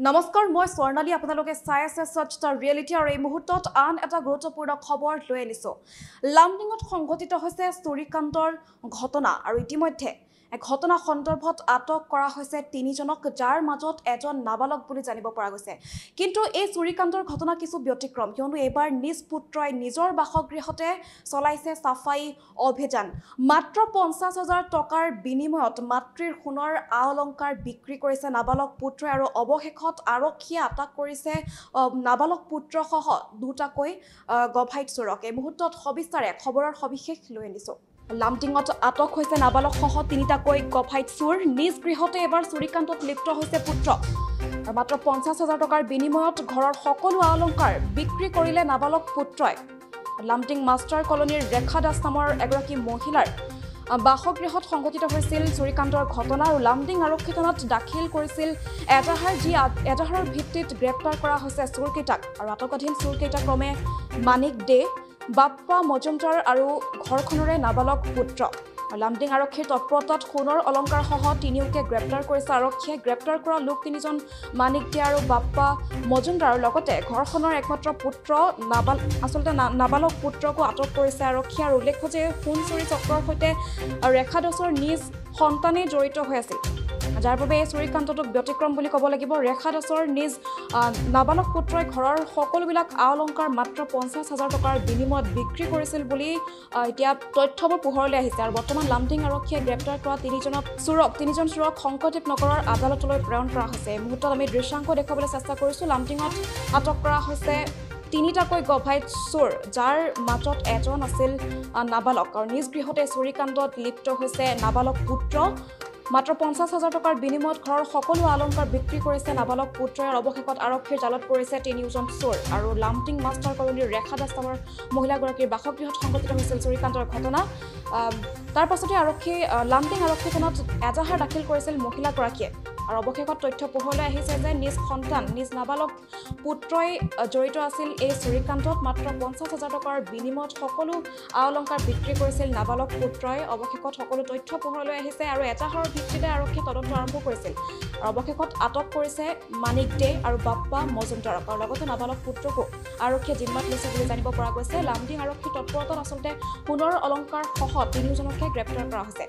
নমস্কাৰ মই স্বৰ্ণালী আপোনালোকে চাই আছে স্বচ্ছ ৰিয়েলিটি আৰু এই মুহূৰ্তত আন এটা গুৰুত্বপূৰ্ণ খবৰ লৈ আনিছোঁ। লামডিঙত সংঘটিত হৈছে চুৰিকাণ্ডৰ ঘটনা আৰু ইতিমধ্যে ঘটনা সন্দৰ্ভত আটক কৰা হৈছে তিনিজনক যাৰ মাজত এজন নাবালক বুলি জানিব পৰা গৈছে। কিন্তু এই চুৰিকাণ্ডৰ ঘটনা কিছু ব্যতিক্ৰম। কিয়নো এইবাৰ নিজ পুত্ৰই নিজৰ বাসগৃহতে চলাইছে চাফাই অভিযান। মাত্ৰ পঞ্চাছ হাজাৰ টকাৰ বিনিময়ত মাতৃৰ সোণৰ আ অলংকাৰ বিক্ৰী কৰিছে নাবালক পুত্ৰই আৰু অৱশেষত আৰক্ষীয়ে আটক কৰিছে নাবালক পুত্ৰসহ দুটাকৈ গভাইত চোৰক। এই মুহূৰ্তত সবিস্তাৰে খবৰৰ সবিশেষ লৈ আনিছোঁ। লামটিঙত আটক হৈছে নাবালকসহ তিনিটাকৈ গভাইত চোৰ। নিজ গৃহতে এবাৰ চুৰিকাণ্ডত লিপ্ত হৈছে পুত্ৰ। আৰু মাত্ৰ পঞ্চাছ হাজাৰ টকাৰ বিনিময়ত ঘৰৰ সকলো আ অলংকাৰ বিক্ৰী কৰিলে নাবালক পুত্ৰই। লামটিং মাষ্টাৰ কলনীৰ ৰেখা দাস নামৰ এগৰাকী মহিলাৰ বাসগৃহত সংঘটিত হৈছিল চুৰিকাণ্ডৰ ঘটনা আৰু লামডিং আৰক্ষী থানাত দাখিল কৰিছিল এজাহাৰ যি এজাহাৰৰ ভিত্তিত গ্ৰেপ্তাৰ কৰা হৈছে চোৰকেইটাক। আৰু আটকাধীন চোৰকেইটা ক্ৰমে মানিক দে বাপ্পা মজুমদাৰ আৰু ঘৰখনৰে নাবালক পুত্ৰ। লামডিং আৰক্ষীৰ তৎপৰতাত সোণৰ অলংকাৰসহ তিনিওকে গ্ৰেপ্তাৰ কৰিছে আৰক্ষীয়ে। গ্ৰেপ্তাৰ কৰা লোক তিনিজন মানিক দে আৰু বাপ্পা মজুমদাৰৰ লগতে ঘৰখনৰ একমাত্ৰ পুত্ৰ নাবাল আচলতে নাবালক পুত্ৰকো আটক কৰিছে আৰক্ষীয়ে আৰু উল্লেখ্য যে সোণ চুৰি চক্ৰৰ সৈতে ৰেখা দাসৰ নিজ সন্তানেই জড়িত হৈ আছিল। যাৰ বাবে এই চুৰিকাণ্ডটোক ব্যতিক্ৰম বুলি ক'ব লাগিব। ৰেখা দাসৰ নিজ নাবালক পুত্ৰই ঘৰৰ সকলোবিলাক আ অলংকাৰ মাত্ৰ পঞ্চাছ হাজাৰ টকাৰ বিনিময়ত বিক্ৰী কৰিছিল বুলি এতিয়া তথ্যবোৰ পোহৰলৈ আহিছে। আৰু বৰ্তমান লামডিং আৰক্ষীয়ে গ্ৰেপ্তাৰ কৰা তিনিজনক চোৰক তিনিজন চোৰক শংকৰদেৱ নগৰৰ আদালতলৈ প্ৰেৰণ কৰা হৈছে। এই মুহূৰ্তত আমি দৃশ্যাংশ দেখুৱাবলৈ চেষ্টা কৰিছোঁ। লামডিঙত আটক কৰা হৈছে তিনিটাকৈ গভাইত চোৰ যাৰ মাজত এজন আছিল নাবালক। আৰু নিজ গৃহতে চুৰিকাণ্ডত লিপ্ত হৈছে নাবালক পুত্ৰ মাত্ৰ পঞ্চাছ হাজাৰ টকাৰ বিনিময়ত ঘৰৰ সকলো অলংকাৰ বিক্ৰী কৰিছে নাবালক পুত্ৰই। আৰু অৱশেষত আৰক্ষীৰ জালত পৰিছে তিনিওজন চোৰ আৰু লামটিং মাষ্টাৰ কলনীৰ ৰেখা দাস নামৰ মহিলাগৰাকীৰ বাসগৃহত সংঘটিত হৈছিল চুৰিকাণ্ডৰ ঘটনা। তাৰ পাছতে আৰক্ষী লামটিং আৰক্ষী থানাত এজাহাৰ দাখিল কৰিছিল মহিলাগৰাকীয়ে। আৰু অৱশেষত তথ্য পোহৰলৈ আহিছে যে নিজ সন্তান নিজ নাবালক পুত্ৰই জড়িত আছিল এই চুৰিকাণ্ডত মাত্ৰ পঞ্চাছ হাজাৰ টকাৰ বিনিময়ত সকলো আ অলংকাৰ বিক্ৰী কৰিছিল নাবালক পুত্ৰই। অৱশেষত সকলো তথ্য পোহৰলৈ আহিছে আৰু এজাহাৰৰ ভিত্তিতে আৰক্ষীয়ে তদন্ত আৰম্ভ কৰিছিল। আৰু অৱশেষত আটক কৰিছে মানিক দে আৰু বাপ্পা মজুমদাৰক আৰু লগতে নাবালক পুত্ৰকো আৰক্ষীয়ে জিম্মাত লৈছে বুলি জানিব পৰা গৈছে। লামডিং আৰক্ষীৰ তৎপৰতাত আচলতে সোণৰ অলংকাৰ সহ তিনিওজনকে গ্ৰেপ্তাৰ কৰা হৈছে।